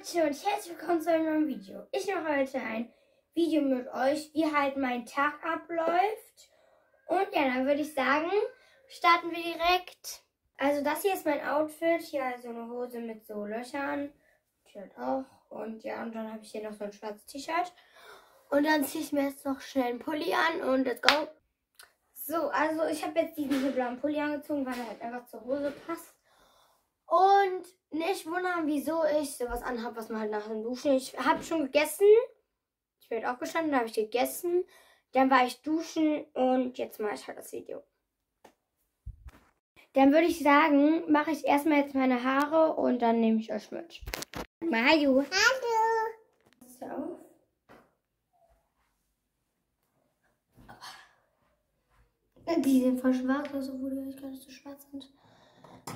Leute und herzlich willkommen zu einem neuen Video. Ich mache heute ein Video mit euch, wie halt mein Tag abläuft. Und ja, dann würde ich sagen, starten wir direkt. Also das hier ist mein Outfit. Hier so eine Hose mit so Löchern. T-Shirt auch. Und ja, und dann habe ich hier noch so ein schwarzes T-Shirt. Und dann ziehe ich mir jetzt noch schnell einen Pulli an und let's go. So, also ich habe jetzt diesen blauen Pulli angezogen, weil er halt einfach zur Hose passt. Und nicht wundern, wieso ich sowas anhabe, was man halt nach dem Duschen. Ich habe schon gegessen. Ich werde aufgestanden, habe ich gegessen. Dann war ich duschen und jetzt mache ich halt das Video. Dann würde ich sagen, mache ich erstmal jetzt meine Haare und dann nehme ich euch mit. Mal hallo. Hallo. So. Die sind voll schwarz, also wo die eigentlich gar nicht so schwarz sind.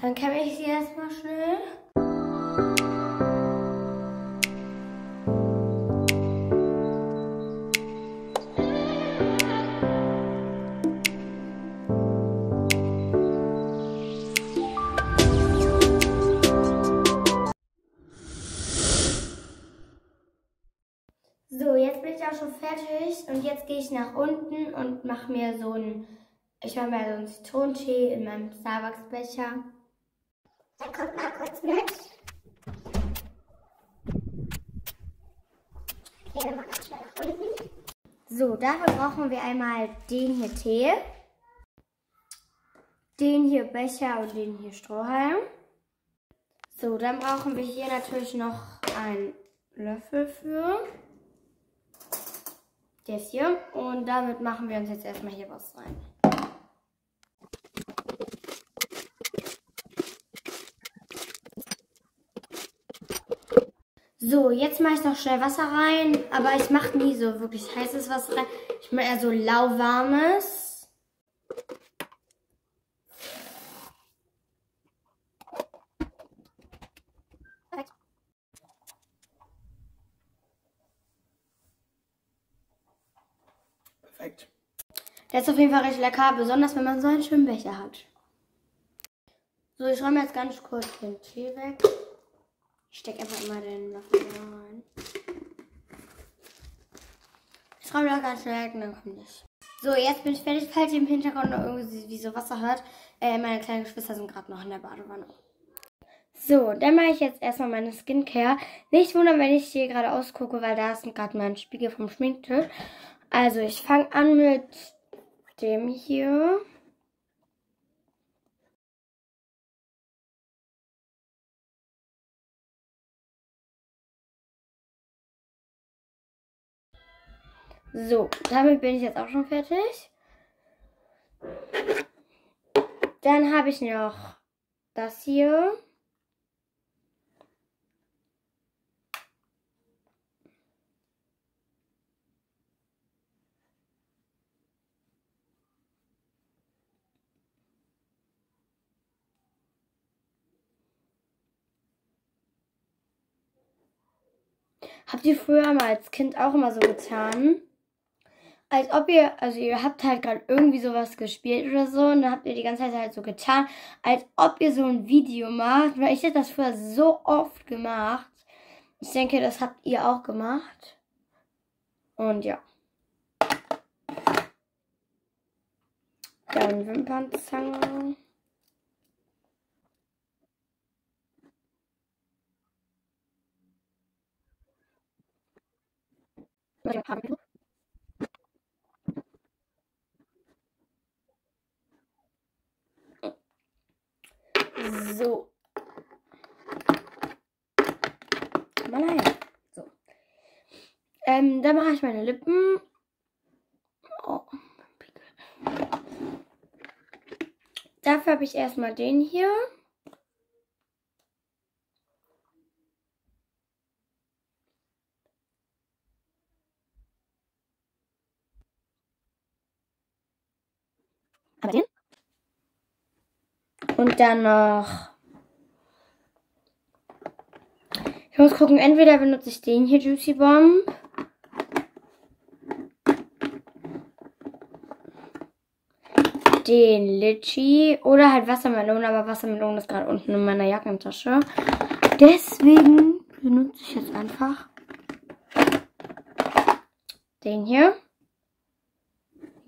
Dann kämme ich sie erstmal schnell. So, jetzt bin ich auch schon fertig und jetzt gehe ich nach unten und mache mir so ein, ich mache mir so einen Zitronentee in meinem Starbucks-Becher. Dann kommt mal kurz mit. So, dafür brauchen wir einmal den hier Tee, den hier Becher und den hier Strohhalm. So, dann brauchen wir hier natürlich noch einen Löffel für. Das hier. Und damit machen wir uns jetzt erstmal hier was rein. So, jetzt mache ich noch schnell Wasser rein, aber ich mache nie so wirklich heißes Wasser rein. Ich mache eher so lauwarmes. Perfekt. Der ist auf jeden Fall recht lecker, besonders wenn man so einen schönen Becher hat. So, ich räume jetzt ganz kurz den Tee weg. Ich stecke einfach immer den Löffel rein. Ich räume das ganz schnell weg und dann kommt ich. So, jetzt bin ich fertig, falls ihr im Hintergrund noch irgendwie wie so Wasser hört. Äh, meine kleinen Geschwister sind gerade noch in der Badewanne. So, dann mache ich jetzt erstmal meine Skincare. Nicht wundern, wenn ich hier gerade ausgucke, weil da ist gerade mein Spiegel vom Schminktisch. Also, ich fange an mit dem hier. So, damit bin ich jetzt auch schon fertig. Dann habe ich noch das hier. Habt ihr früher mal als Kind auch immer so getan? Als ob ihr, also ihr habt halt gerade irgendwie sowas gespielt oder so und dann habt ihr die ganze Zeit halt so getan, als ob ihr so ein Video macht. Weil ich hätte das früher so oft gemacht. Ich denke, das habt ihr auch gemacht. Und ja. Dann Wimpernzange. So. Mal her. So. Ähm, dann mache ich meine Lippen. Oh. Dafür habe ich erstmal den hier. Aber den. Und dann noch. Ich muss gucken, entweder benutze ich den hier Juicy Bomb. Den Litchi oder halt Wassermelone, aber Wassermelone ist gerade unten in meiner Jackentasche. Deswegen benutze ich jetzt einfach den hier.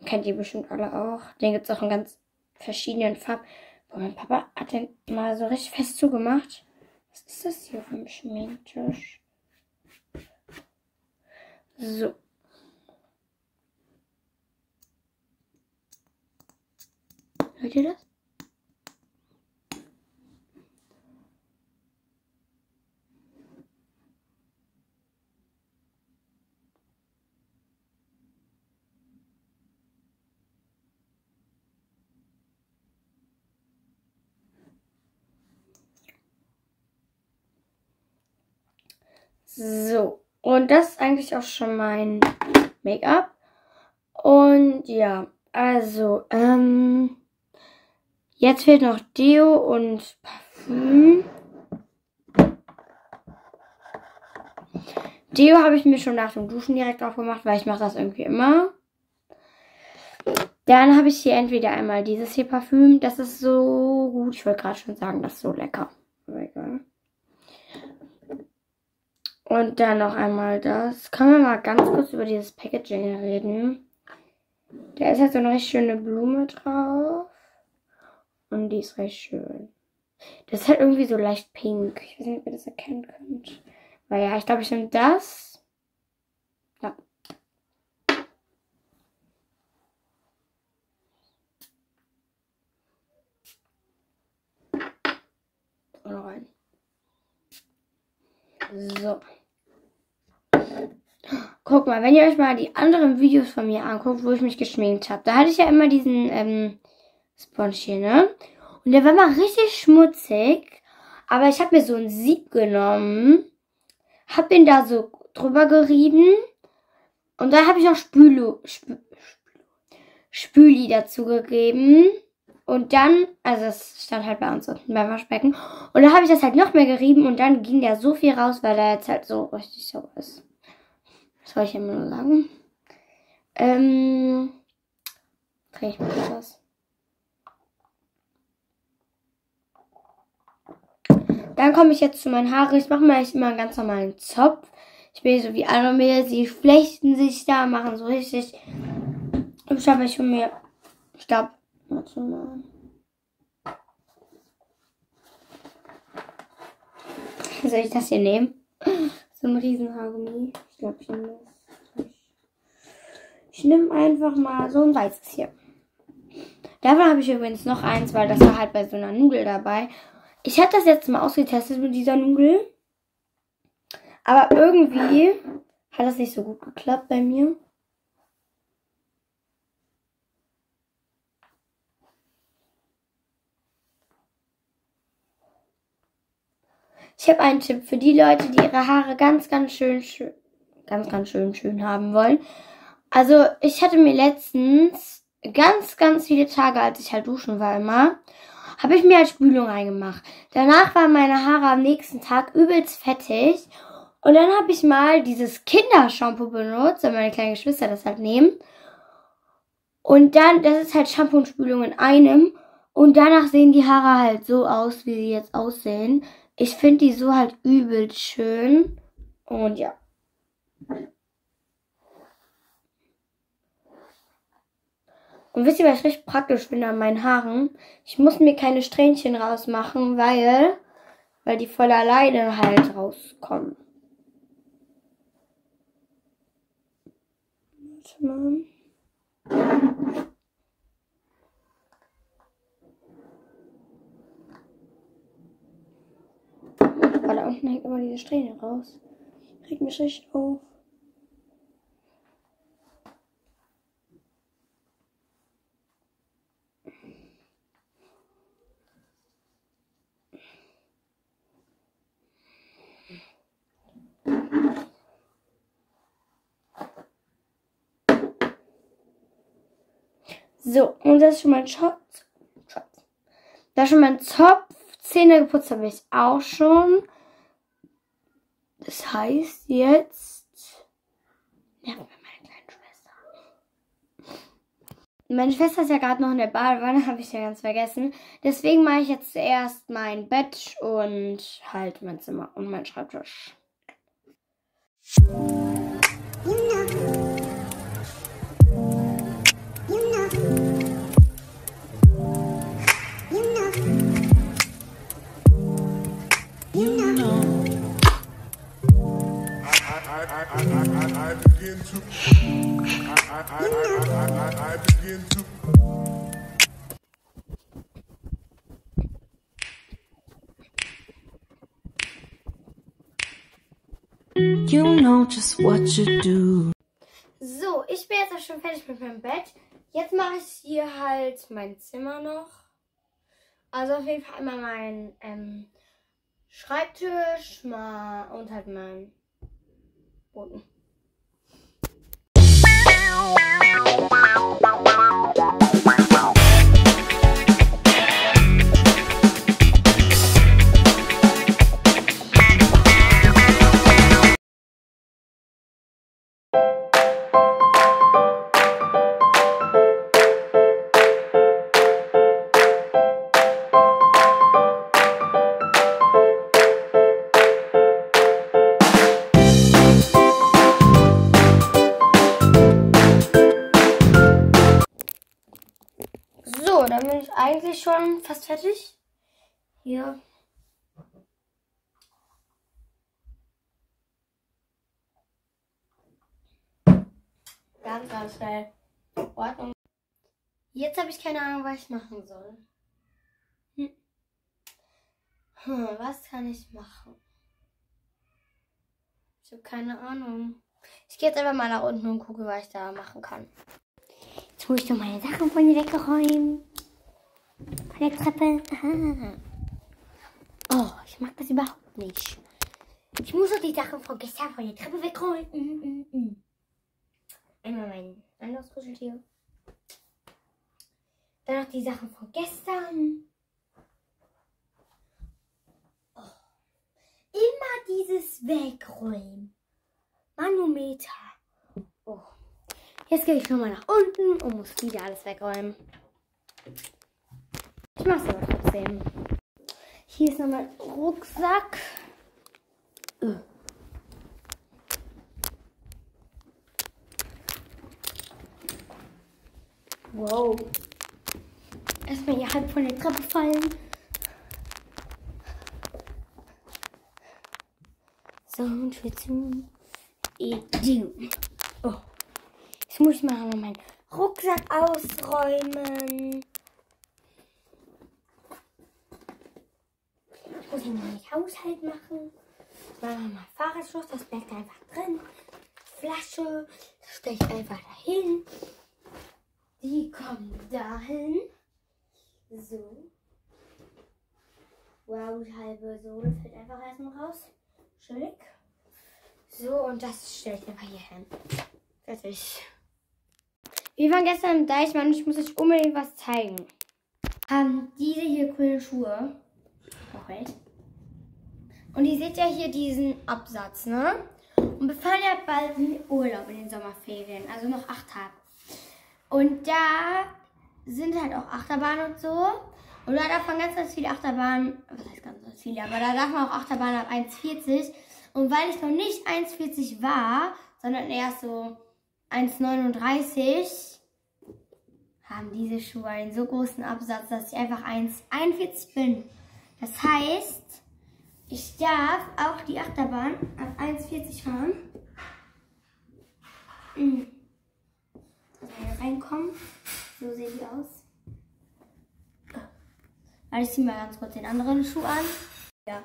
Kennt ihr bestimmt alle auch. Den gibt es auch in ganz verschiedenen Farben. Boah, mein Papa hat den mal so richtig fest zugemacht. Was ist das hier ein Schminktisch? So. Hört ihr das? So, und das ist eigentlich auch schon mein Make-up. Und ja, also, ähm, jetzt fehlt noch Deo und Parfüm. Deo habe ich mir schon nach dem Duschen direkt aufgemacht, weil ich mache das irgendwie immer. Dann habe ich hier entweder einmal dieses hier Parfüm. Das ist so gut. Ich wollte gerade schon sagen, das ist so lecker. Aber egal. Und dann noch einmal das. Können wir mal ganz kurz über dieses Packaging reden. Da ist halt so eine richtig schöne Blume drauf. Und die ist recht schön. Das ist halt irgendwie so leicht pink. Ich weiß nicht, ob ihr das erkennen könnt. Weil ja, ich glaube, ich nehme das. Ja. Und rein. So. Guck mal, wenn ihr euch mal die anderen Videos von mir anguckt, wo ich mich geschminkt habe, da hatte ich ja immer diesen ähm, Sponge hier, ne? Und der war mal richtig schmutzig. Aber ich habe mir so ein Sieb genommen, habe ihn da so drüber gerieben und dann habe ich noch Spülo, Spü, Spüli dazu gegeben. Und dann, also es stand halt bei uns unten beim Waschbecken. Und dann habe ich das halt noch mehr gerieben und dann ging da so viel raus, weil er jetzt halt so richtig so ist. Das wollte ich immer nur sagen. Ähm, drehe ich mal das. Dann komme ich jetzt zu meinen Haaren. Ich mache mir eigentlich immer einen ganz normalen Zopf. Ich bin so wie andere Mädels, sie flechten sich da, machen so richtig. Ich habe ich von mir, ich glaube, warte mal. Soll ich das hier nehmen? So ein Riesenhaargummi. Ich glaube, ich nehme das. Ich nehme einfach mal so ein weißes hier. Davon habe ich übrigens noch eins, weil das war halt bei so einer Nudel dabei. Ich hatte das jetzt mal ausgetestet mit dieser Nudel. Aber irgendwie hat das nicht so gut geklappt bei mir. Ich habe einen Tipp für die Leute, die ihre Haare ganz, ganz schön, schön, ganz, ganz schön schön haben wollen. Also ich hatte mir letztens ganz, ganz viele Tage, als ich halt duschen war immer, habe ich mir als Spülung reingemacht. Danach waren meine Haare am nächsten Tag übelst fettig. Und dann habe ich mal dieses Kindershampoo benutzt, weil meine kleinen Geschwister das halt nehmen. Und dann, das ist halt Shampoo und Spülung in einem. Und danach sehen die Haare halt so aus, wie sie jetzt aussehen. Ich finde die so halt übelst schön. Und ja. Und wisst ihr, was ich richtig praktisch finde an meinen Haaren? Ich muss mir keine Strähnchen rausmachen, weil, weil die voll alleine halt rauskommen. Warte mal. Oh, da unten hängt immer diese Strähne raus. Regt mich richtig auf. So, und das ist schon mein. Schopf. Das ist schon mein Zopf. Zähne geputzt habe ich auch schon. Das heißt jetzt. Ja, bei meiner kleinen Schwester. Meine Schwester ist ja gerade noch in der Badewanne, habe ich ja ganz vergessen. Deswegen mache ich jetzt zuerst mein Bett und halt mein Zimmer und mein Schreibtisch. You You know just what you do. So, ich bin jetzt auch schon fertig mit meinem Bett. Jetzt mache ich hier halt mein Zimmer noch. Also auf jeden Fall einmal mein ähm, Schreibtisch mal und halt mein Boden. So, fast fertig. Hier. Ganz, ganz schnell. Ordnung. Jetzt habe ich keine Ahnung, was ich machen soll. Hm. Hm, was kann ich machen? Ich habe keine Ahnung. Ich gehe jetzt einfach mal nach unten und gucke, was ich da machen kann. Jetzt muss ich doch meine Sachen von der Decke räumen. Von der Treppe. Oh, ich mag das überhaupt nicht. Ich muss doch die Sachen von gestern von der Treppe wegräumen. Mm, mm, mm. Einmal mein anderes Kuscheltier. Dann noch die Sachen von gestern. Oh. Immer dieses Wegräumen. Manometer. Oh. Jetzt gehe ich nochmal nach unten und muss wieder alles wegräumen. Ich mache es aber trotzdem. Hier ist nochmal Rucksack. Wow. Erstmal hier halb von der Treppe fallen. So, und schwitzen. Ding. Oh. Jetzt muss ich mal meinen Rucksack ausräumen. Ich muss hier nämlich Haushalt machen. Dann mal Fahrradschloss, das bleibt einfach drin. Flasche, das stelle ich einfach dahin. Die kommen dahin. So. Wow, die halbe Sohle fällt einfach erstmal raus. Schick. So, und das stelle ich einfach hier hin. Fertig. Wir waren gestern im Deichmann ich muss euch unbedingt was zeigen. Haben diese hier grünen Schuhe. Moment. Und ihr seht ja hier diesen Absatz, ne? Und wir fahren ja bald in Urlaub in den Sommerferien, also noch acht Tage. Und da sind halt auch Achterbahnen und so. Und da darf man ganz, ganz viele Achterbahnen, was heißt ganz, ganz viele, aber da darf man auch Achterbahnen ab 1,40. Und weil ich noch nicht 1,40 war, sondern erst so 1,39, haben diese Schuhe einen so großen Absatz, dass ich einfach 1,41 bin. Das heißt, ich darf auch die Achterbahn ab 1,40 fahren. Mhm. Also hier reinkommen. So sehen die aus. Also ich ziehe mal ganz kurz den anderen Schuh an. Ja.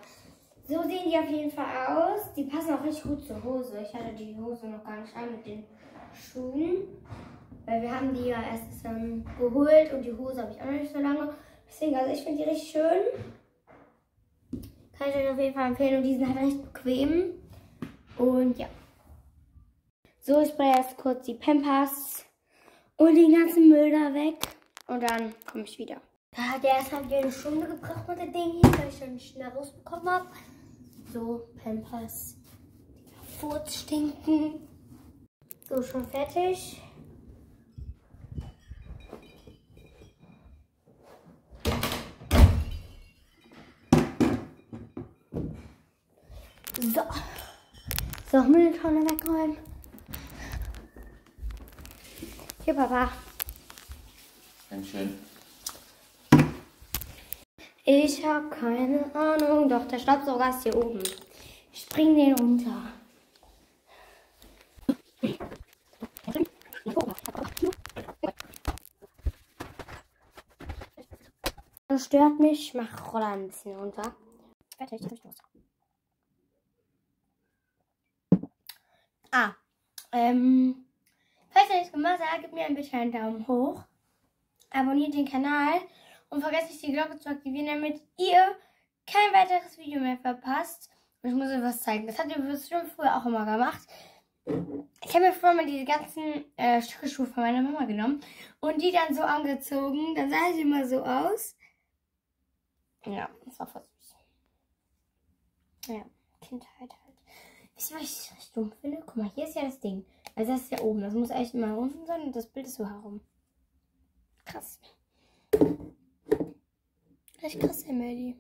So sehen die auf jeden Fall aus. Die passen auch richtig gut zur Hose. Ich hatte die Hose noch gar nicht an mit den Schuhen. Weil wir haben die ja erst ähm, geholt und die Hose habe ich auch noch nicht so lange. Deswegen, also ich finde die richtig schön. Kann ich euch auf jeden Fall empfehlen und die sind halt recht bequem. Und ja. So, ich spreche erst kurz die Pampers und den ganzen Müll da weg. Und dann komme ich wieder. Da hat er erst halt eine Stunde gebracht mit dem Ding hier, weil ich nicht schnell rausbekommen habe. So, Pampers. Furz stinken. So, schon fertig. So. So, Mülltonne wegräumen. Hier, Papa. Dankeschön. Ich habe keine Ahnung. Doch, der Staubsauger ist hier oben. Ich bring den runter. Das stört mich. Ich mach Roller ein bisschen runter. Fertig, jetzt los. Ah, ähm, falls ihr das gemacht habt, gebt mir ein bitte einen Daumen hoch. Abonniert den Kanal und vergesst nicht die Glocke zu aktivieren, damit ihr kein weiteres Video mehr verpasst. Und ich muss euch was zeigen. Das habt ihr bestimmt früher auch immer gemacht. Ich habe mir früher mal diese ganzen äh, Schuhe von meiner Mama genommen und die dann so angezogen. Dann sah sie immer so aus. Ja, das war voll süß. Ja, Kindheit Wisst ihr, was ich dumm finde? Guck mal, hier ist ja das Ding. Also das ist ja oben. Das muss eigentlich immer unten sein und das Bild ist so herum. Krass. Echt krass, Emily.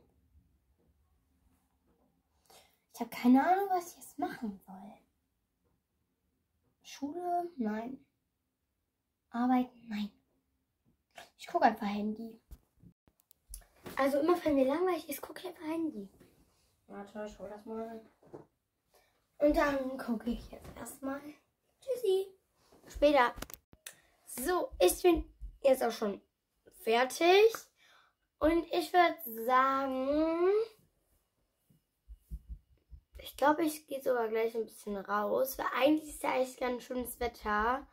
Ich habe keine Ahnung, was ich jetzt machen soll. Schule? Nein. Arbeiten? Nein. Ich gucke einfach Handy. Also immer wenn mir langweilig ist, gucke ich einfach Handy. Warte, ich hol das mal. Und dann gucke ich jetzt erstmal. Tschüssi. Später. So, ich bin jetzt auch schon fertig. Und ich würde sagen, ich glaube, ich gehe sogar gleich ein bisschen raus, weil eigentlich ist ja eigentlich ganz schönes Wetter.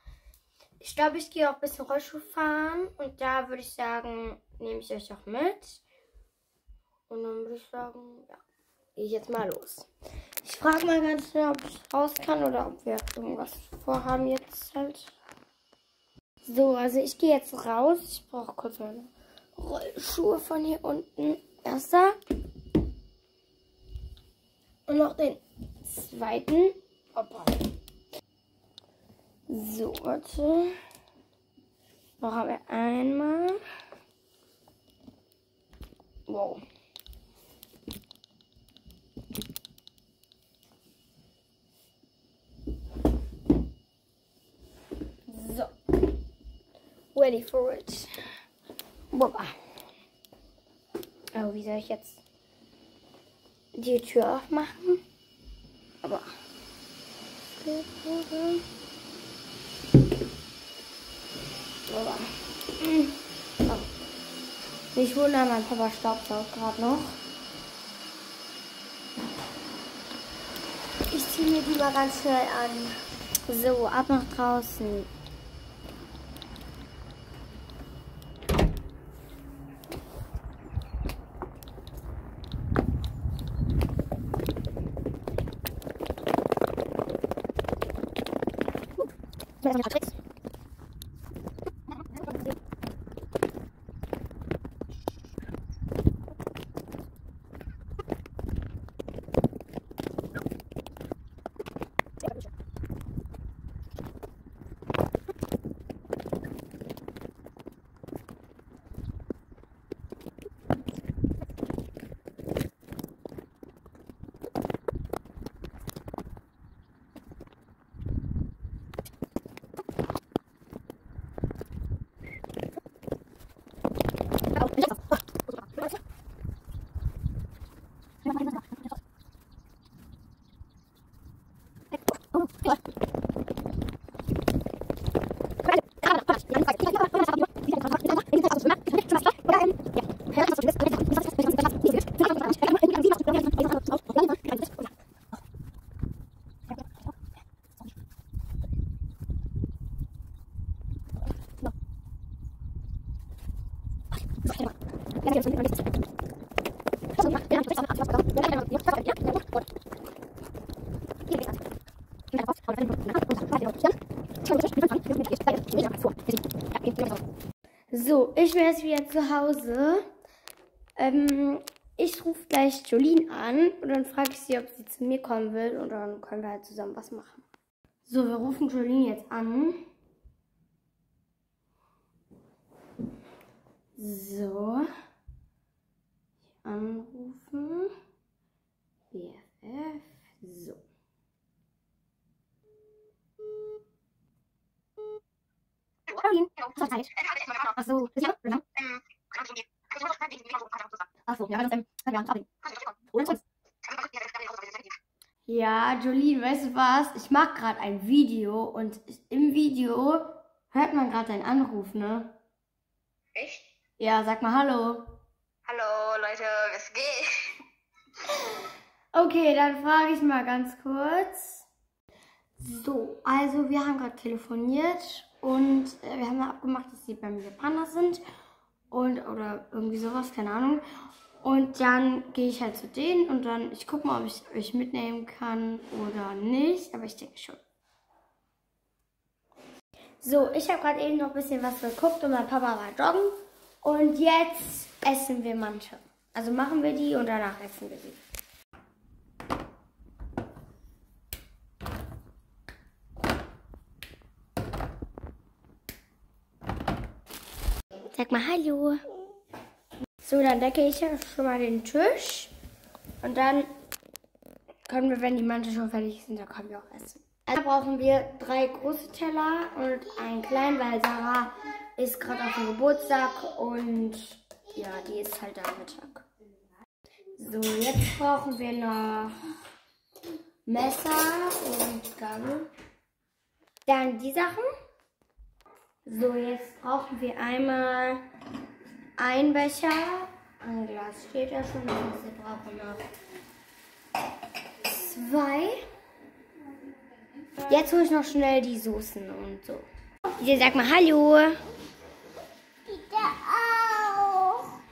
Ich glaube, ich gehe auch ein bisschen Rollschuh fahren und da würde ich sagen, nehme ich euch auch mit. Und dann würde ich sagen, ja, gehe ich jetzt mal los. Ich frage mal ganz schnell, ob ich raus kann oder ob wir irgendwas vorhaben jetzt halt. So, also ich gehe jetzt raus. Ich brauche kurz meine Rollschuhe von hier unten. Erster. Und noch den zweiten. Opa. So, warte. Brauchen wir einmal. Wow. So. Ready for it. Woppa. Oh, wie soll ich jetzt die Tür aufmachen? Aber. Woppa. Oh. Nicht wundern, mein Papa staubsaugt gerade noch. Ich ziehe mir die mal ganz schnell an. So, ab nach draußen. Ich bin jetzt wieder zu Hause. Ähm, ich rufe gleich Jolene an und dann frage ich sie, ob sie zu mir kommen will und dann können wir halt zusammen was machen. So, wir rufen Jolene jetzt an. So. Anrufen. BFF. So. Jolene, Zeit. Ach so, ja. Ja, Jolene, weißt du was? Ich mache gerade ein Video und im Video hört man gerade deinen Anruf, ne? Echt? Ja, sag mal Hallo. Hallo Leute, was geht? Okay, dann frage ich mal ganz kurz. So, also wir haben gerade telefoniert und äh, wir haben abgemacht, dass sie beim Japaner sind und oder irgendwie sowas, keine Ahnung. Und dann gehe ich halt zu denen und dann, ich gucke mal, ob ich euch mitnehmen kann oder nicht, aber ich denke schon. So, ich habe gerade eben noch ein bisschen was geguckt und mein Papa war joggen. Und jetzt essen wir manche. Also machen wir die und danach essen wir sie. Sag mal Hallo. So, dann decke ich schon mal den Tisch. Und dann können wir, wenn die Mantel schon fertig sind, dann können wir auch essen. Also brauchen wir drei große Teller und einen kleinen, weil Sarah ist gerade auf dem Geburtstag und ja, die ist halt am Mittag. So, jetzt brauchen wir noch Messer und Gabel. Dann die Sachen. So, jetzt brauchen wir einmal ein Becher. Ein Glas steht ja schon. Wir brauchen noch zwei. Jetzt hole ich noch schnell die Soßen und so. Ihr sag mal Hallo.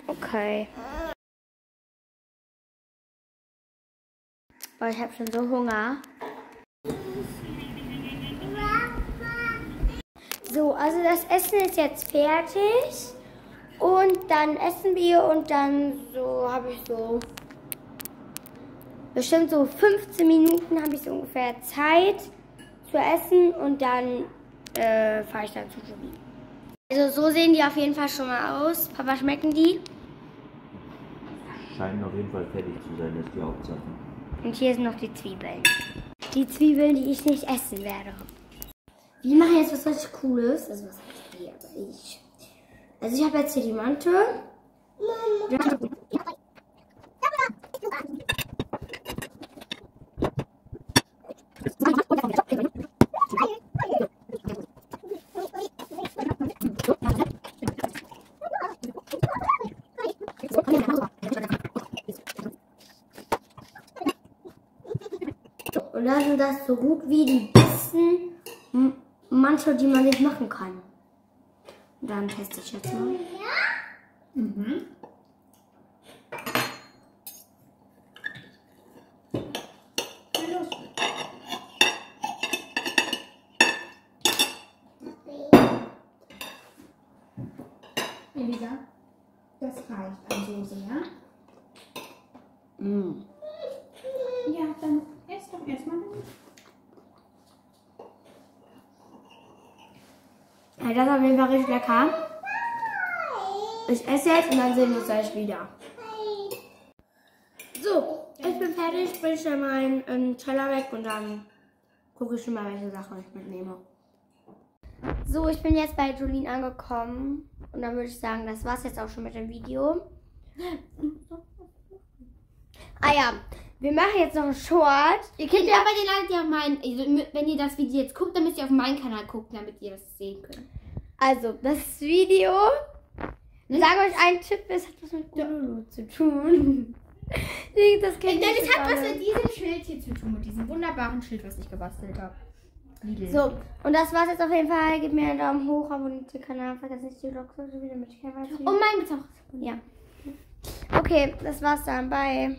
Okay. Boah, ich habe schon so Hunger. So, also das Essen ist jetzt fertig. Und dann essen wir und dann so habe ich so bestimmt so 15 Minuten habe ich so ungefähr Zeit zu essen und dann äh, fahre ich dann zu Julie. Also so sehen die auf jeden Fall schon mal aus. Papa, schmecken die? Scheinen auf jeden Fall fertig zu sein, das ist die Hauptsache. Und hier sind noch die Zwiebeln. Die Zwiebeln, die ich nicht essen werde. Wir machen jetzt was richtig Cooles. Also was heißt wir, aber ich. Also ich habe jetzt hier die Mantel. Und sind das so gut wie die besten Mantel, die man nicht machen kann. Dann teste ich jetzt mal. Elisa, das reicht an Soße, ja? Mm. Ja, dann ess doch erstmal. Ja, das ist auf jeden Fall richtig lecker. Ich esse jetzt und dann sehen wir uns gleich wieder. So, ich bin fertig, bringe schnell meinen ähm, Teller weg und dann gucke ich schon mal, welche Sachen ich mitnehme. So, ich bin jetzt bei Jolene angekommen und dann würde ich sagen, das war's jetzt auch schon mit dem Video. Ah ja, wir machen jetzt noch einen Short. Ihr kennt ja aber ihr ladet ja auf meinen, also, wenn ihr das Video jetzt guckt, dann müsst ihr auf meinen Kanal gucken, damit ihr das sehen könnt. Also, das Video. Ich sage euch einen Tipp, es hat was mit Ululu zu tun. das kennt ihr Denn es hat was mit diesem Schild hier zu tun, mit diesem wunderbaren Schild, was ich gebastelt habe. So, und das war's jetzt auf jeden Fall. Gebt mir einen Daumen hoch, abonniert den Kanal, vergesst nicht die Glocke, damit ich kein weiteres Und mein bitte auch. Ja. Okay, das war's dann. Bye.